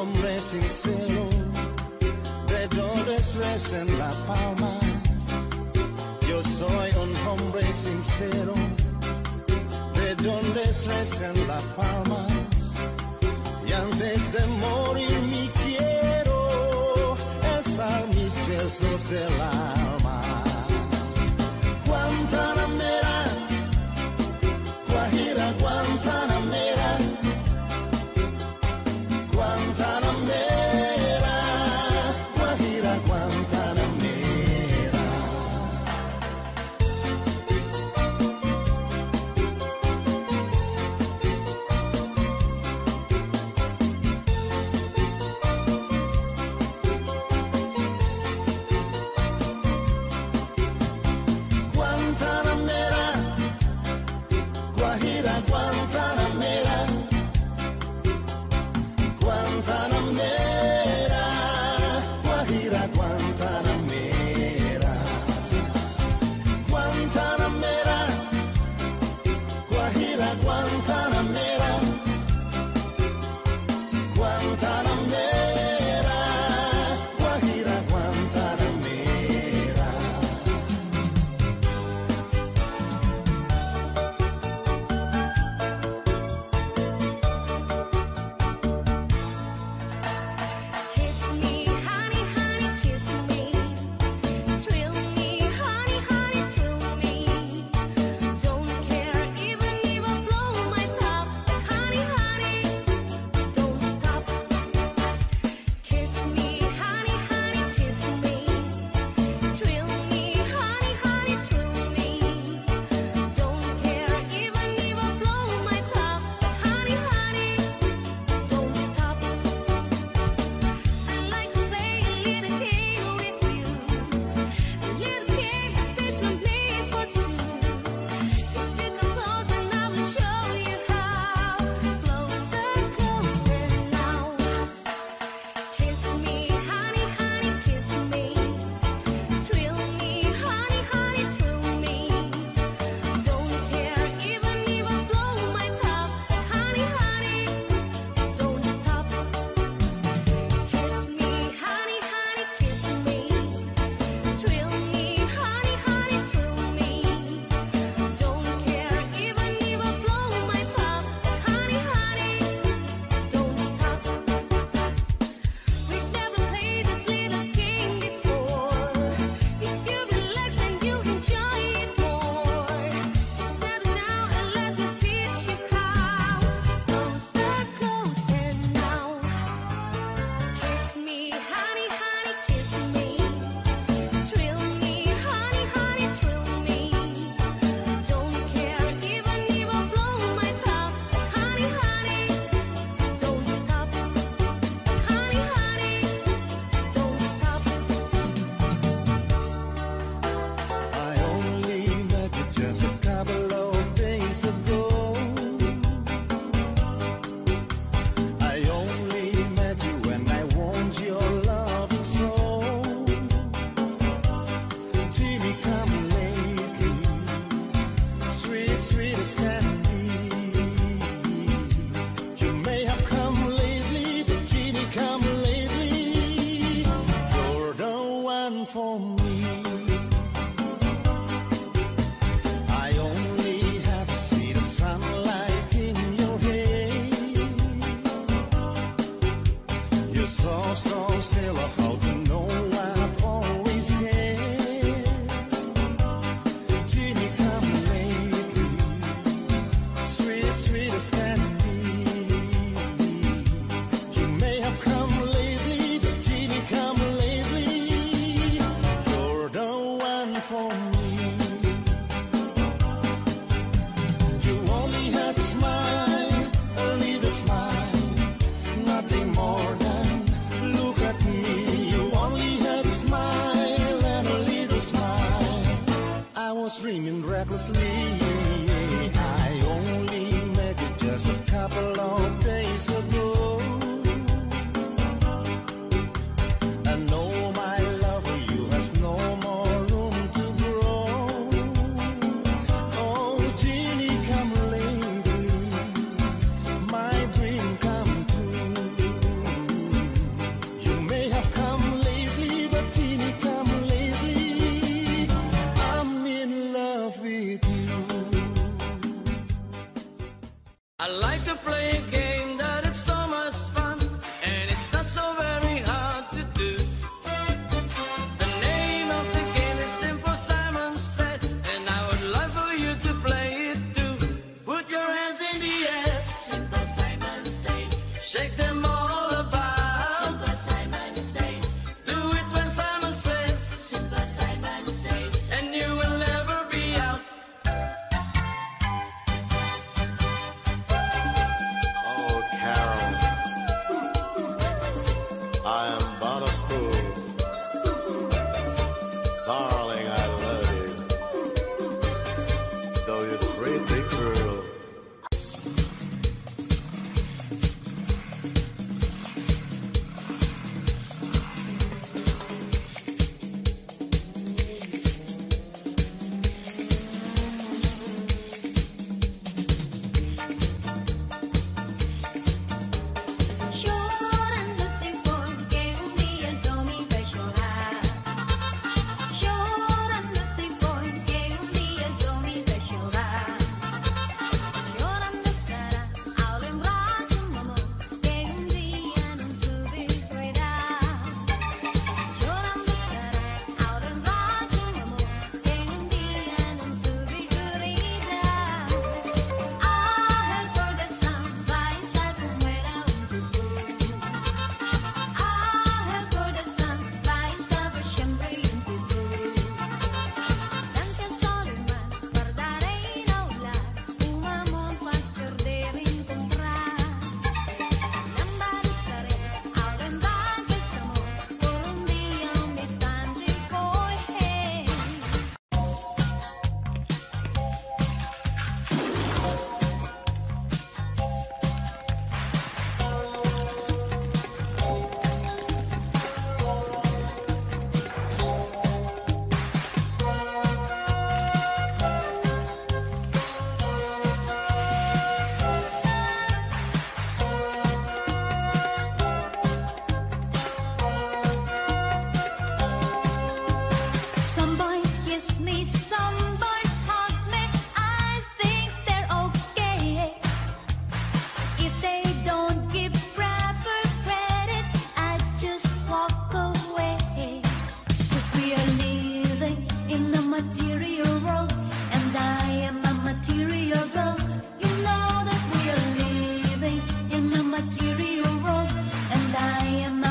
hombre sincero, de Dolores Reyes en La Palma. Yo soy un hombre sincero, de Dolores Reyes en La Palma. Y antes de morir mi quiero estar mis versos de la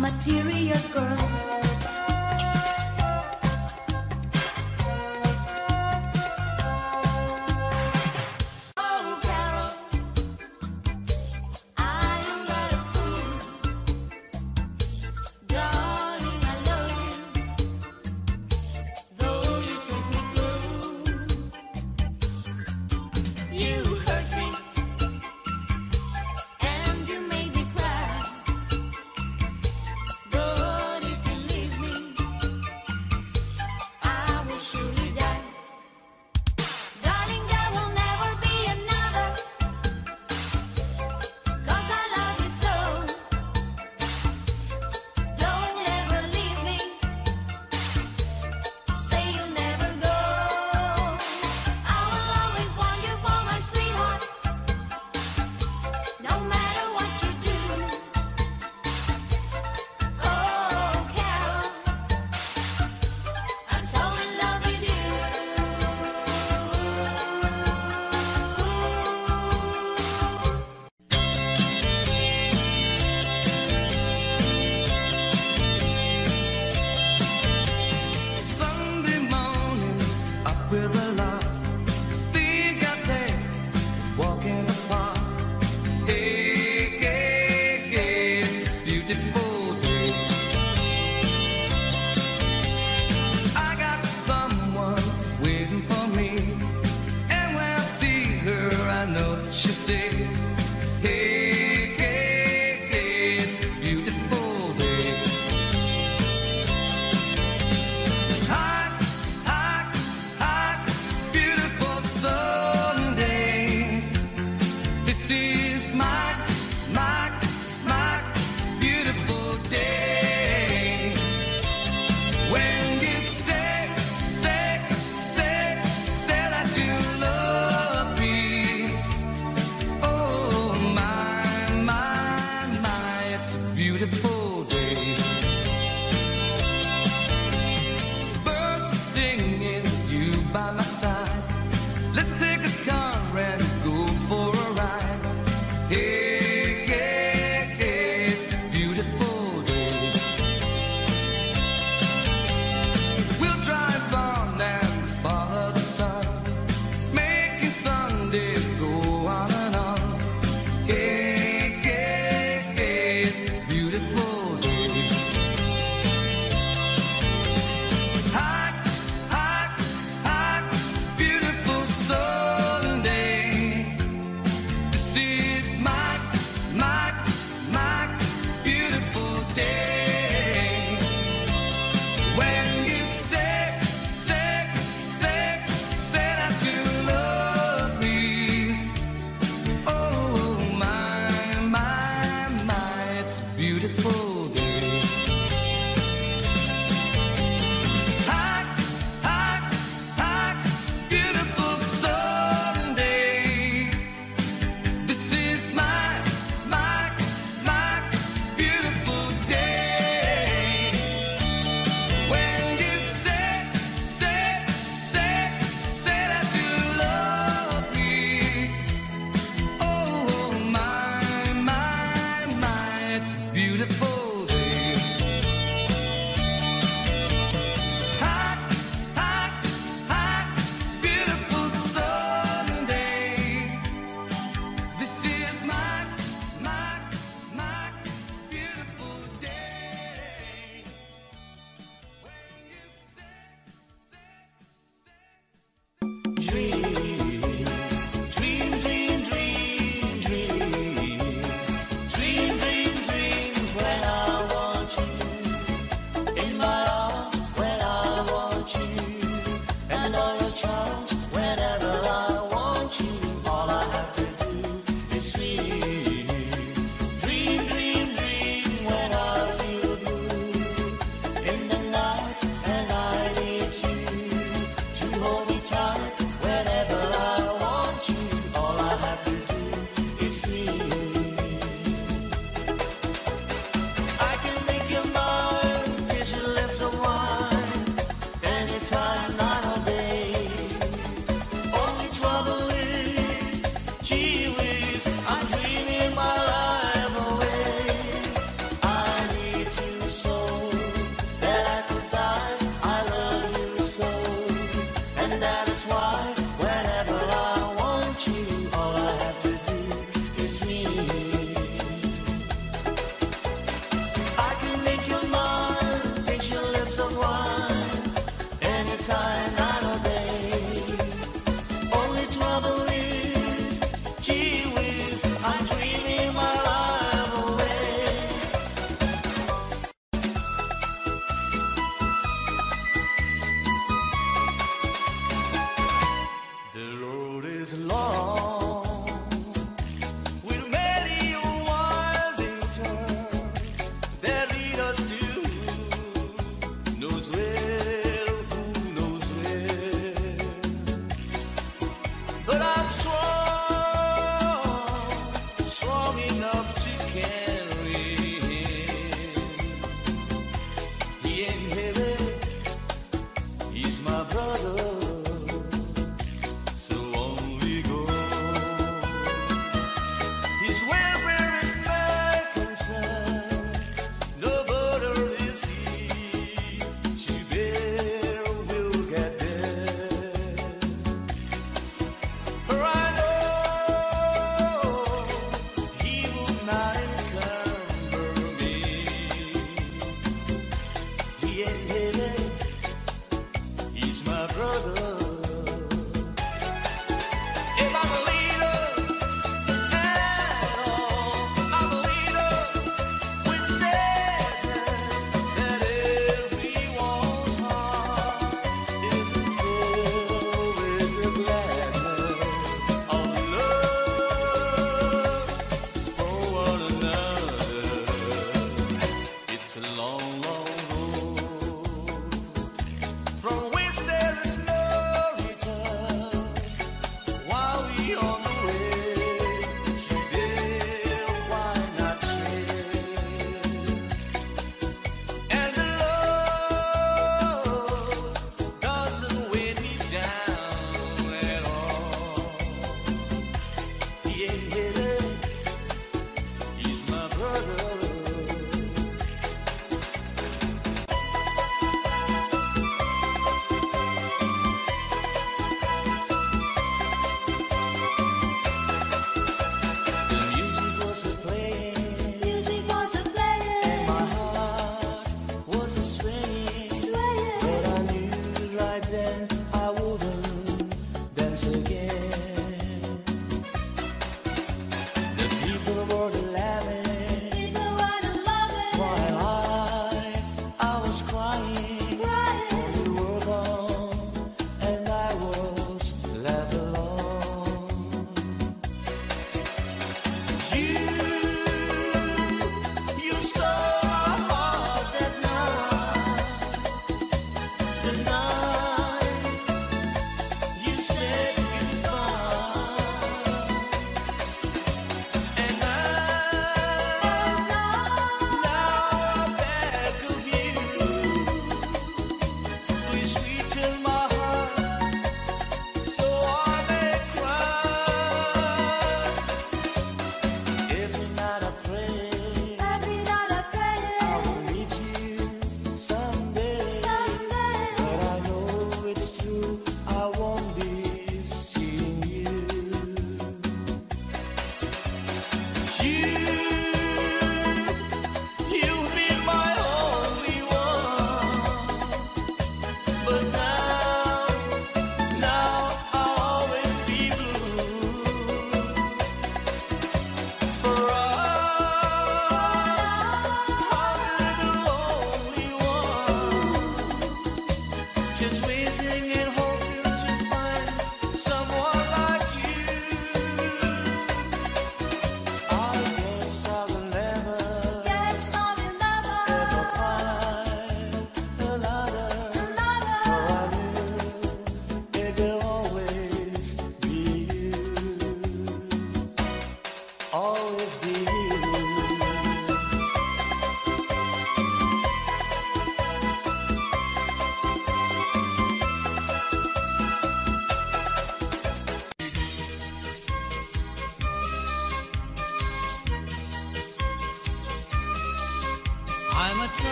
material girl.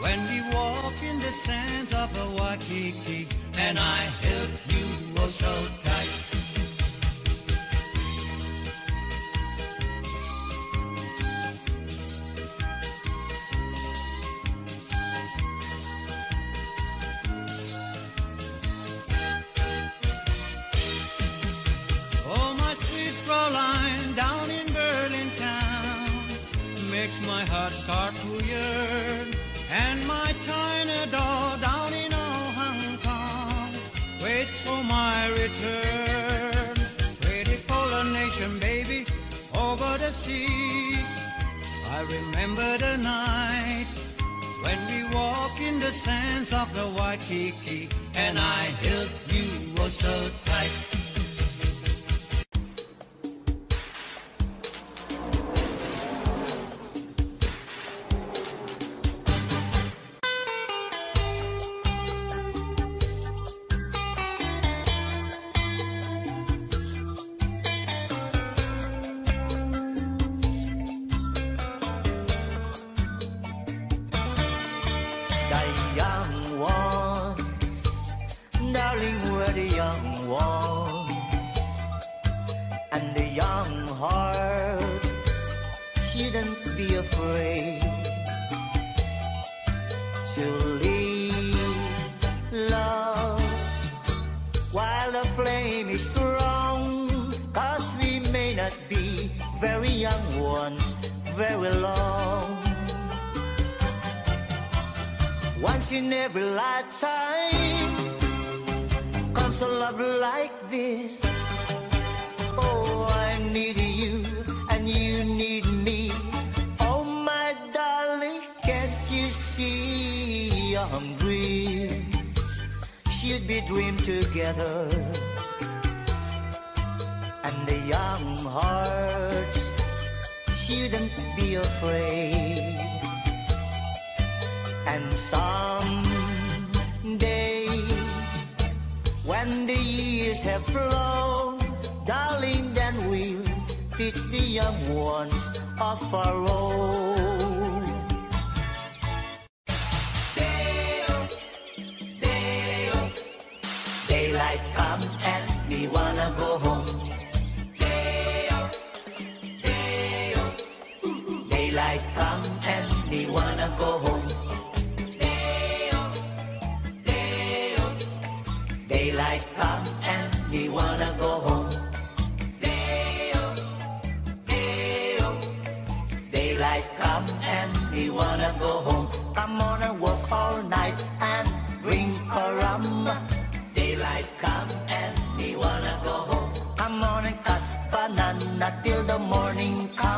when we walk in the sands of Waikiki and I help you, oh so tight. Start to yearn, and my tiny doll down in old Hong Kong. waits for my return. Pretty pollination, baby, over the sea. I remember the night when we walked in the sands of the Waikiki, and I held you oh so tight. daylight come and me wanna go home. Day-o, day-o. Daylight come and me wanna go home. Day-o, day-o. Daylight come and me wanna go home. I'm gonna work all night and drink a rum. Daylight come and me wanna go home. I'm gonna cut banana till the morning comes.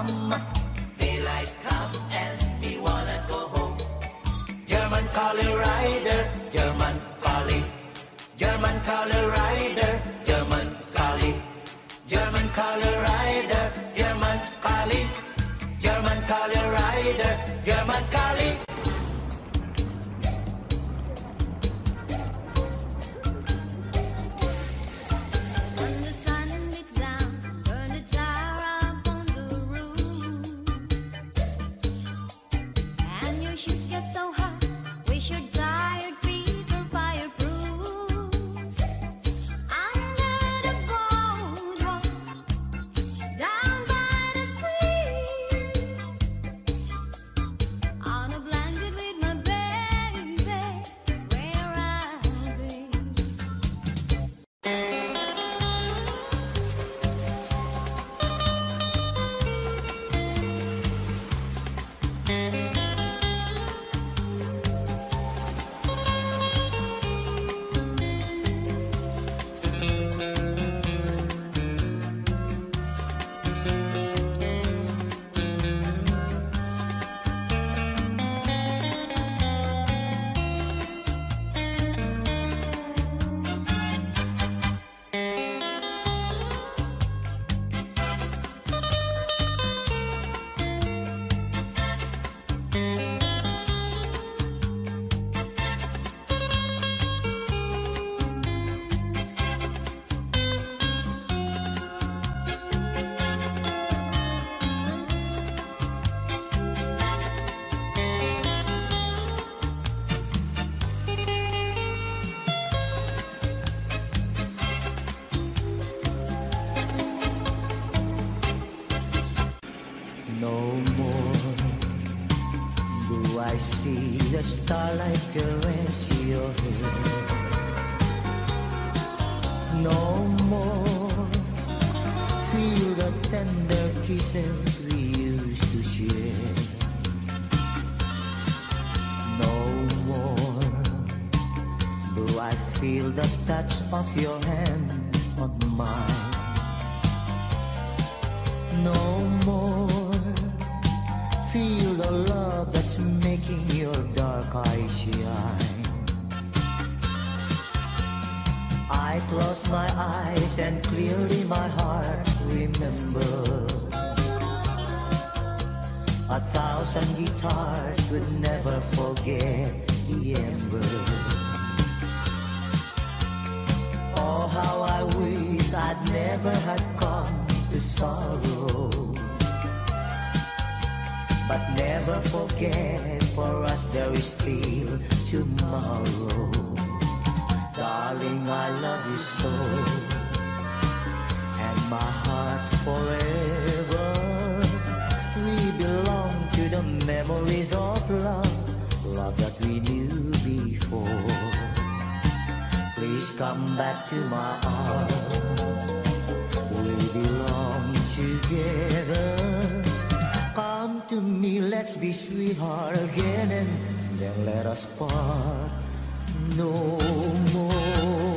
Kisses we used to share. No more do I feel the touch of your hand on mine. No more feel the love that's making your dark eyes shine. I close my eyes and clearly my heart remember. A thousand guitars would never forget the ember. Oh, how I wish I'd never had come to sorrow. But never forget, for us there is still tomorrow. Darling, I love you so, and my heart forever. Memories of love, love that we knew before. Please come back to my arms. We belong together. Come to me, let's be sweetheart again, and then let us part no more.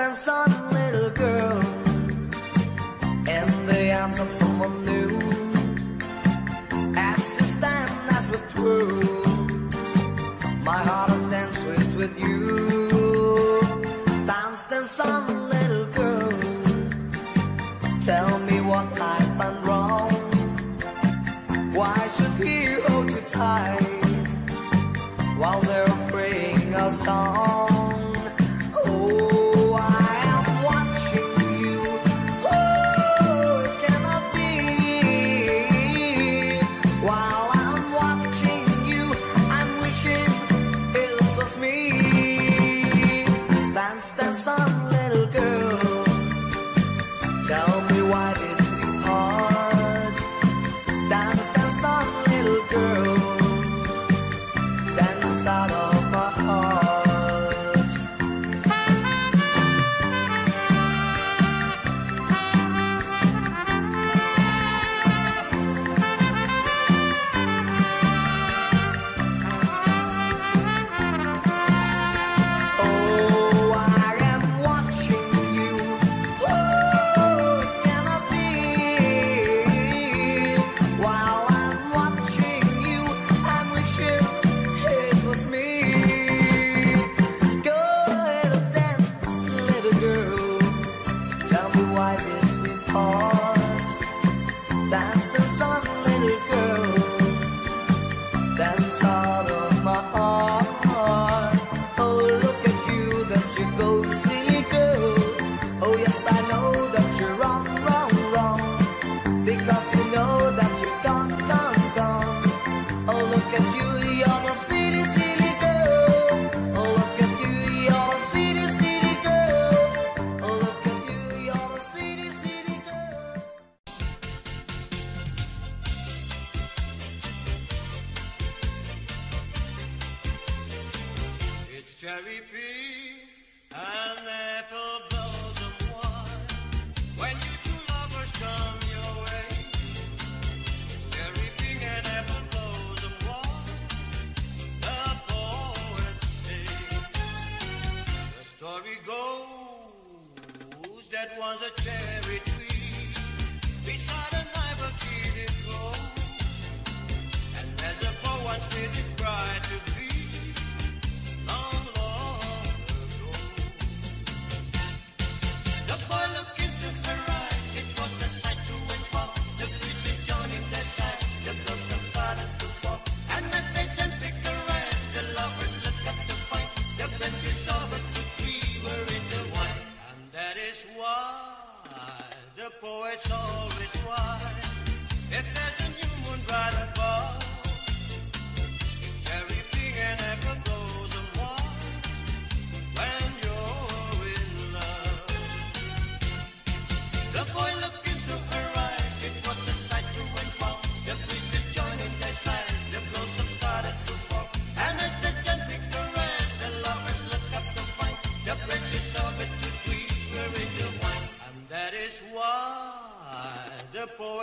تنسى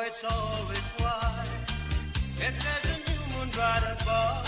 it's always wise. And there's a new moon right above.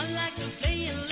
I like to play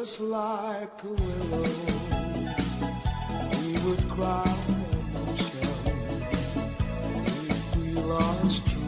just like a willow. We would cry emotion if we lost.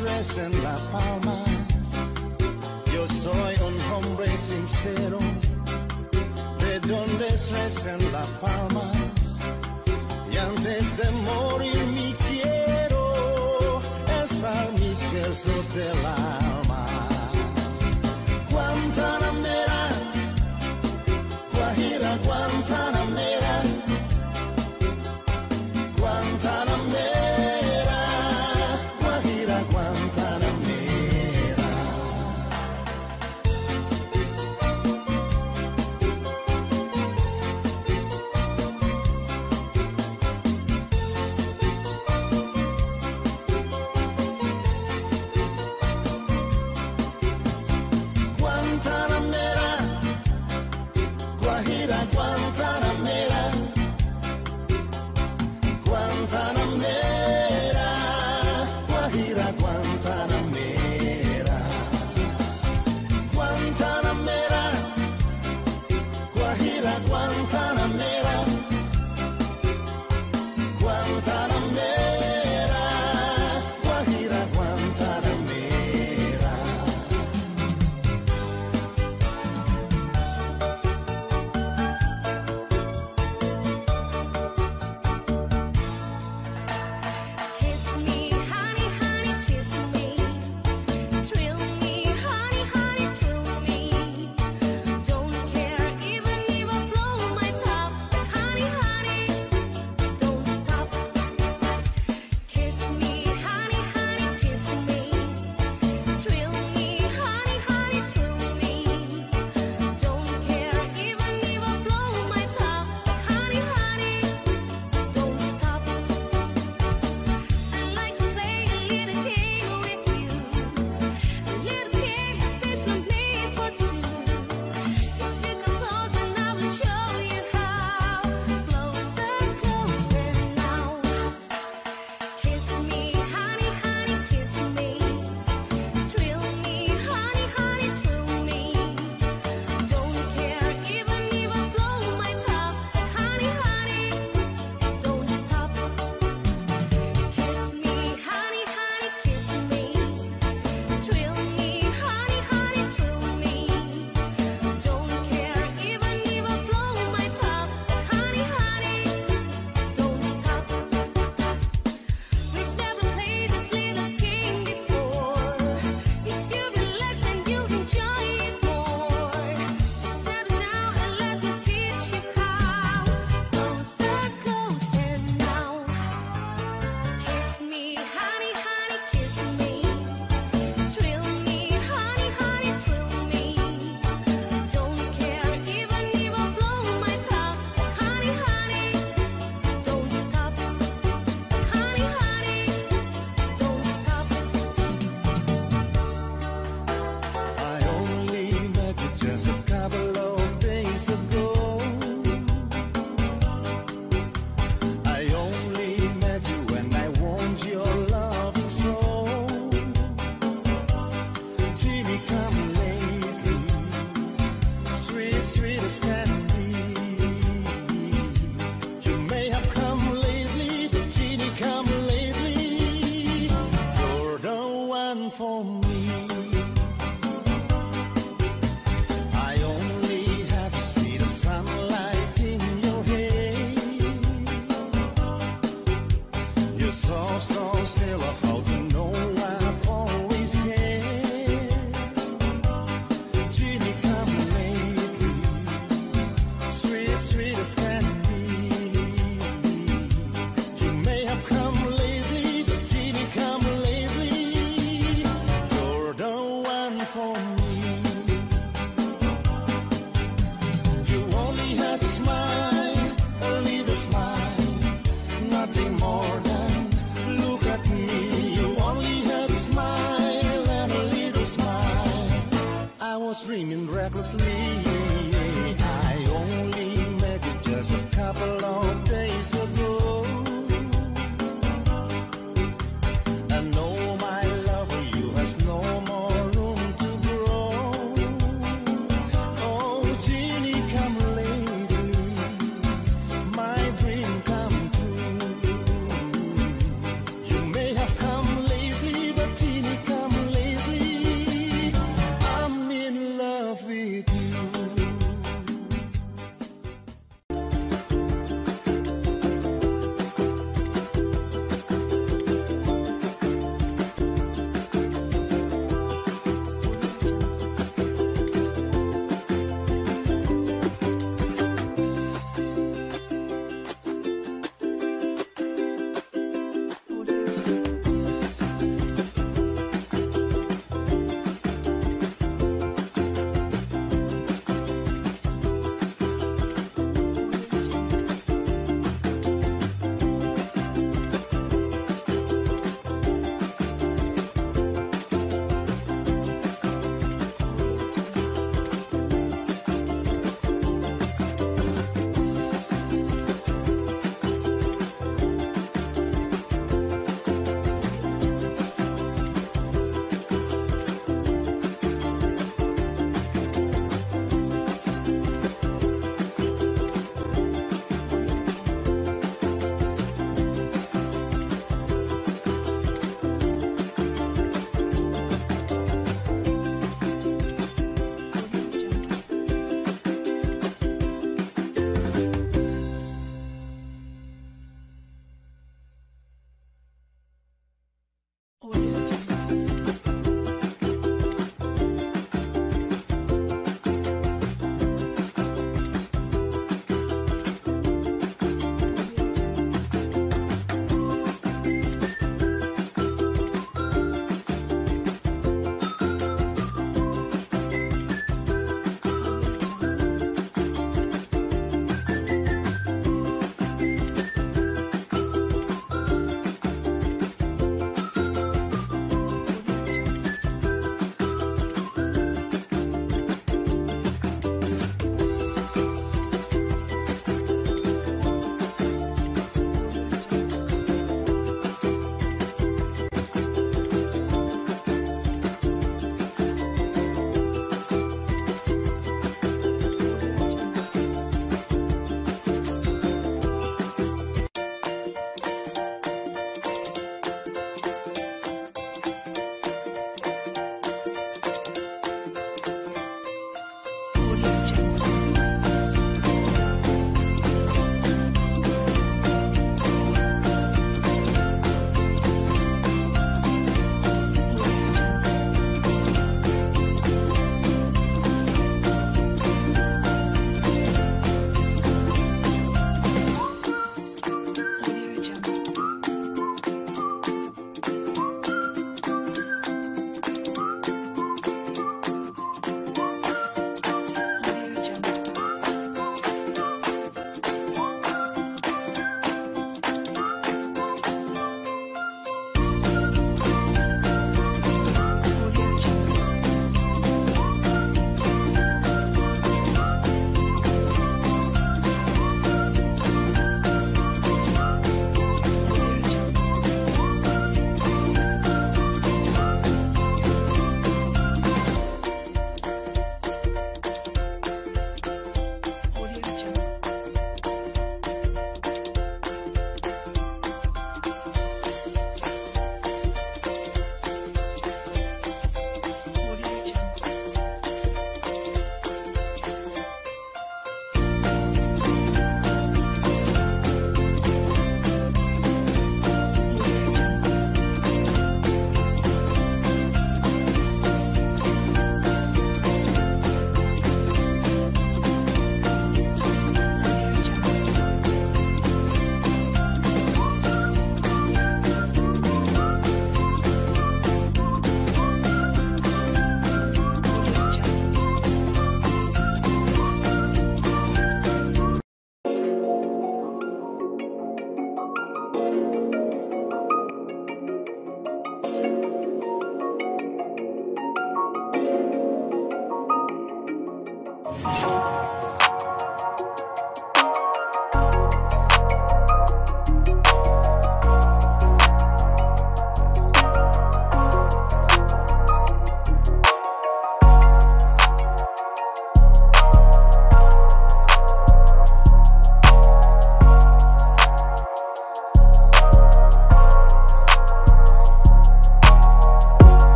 en La Palma. Yo soy un hombre sincero, de donde estrés en La Palma. Y antes de morir me quiero estar mis versos de la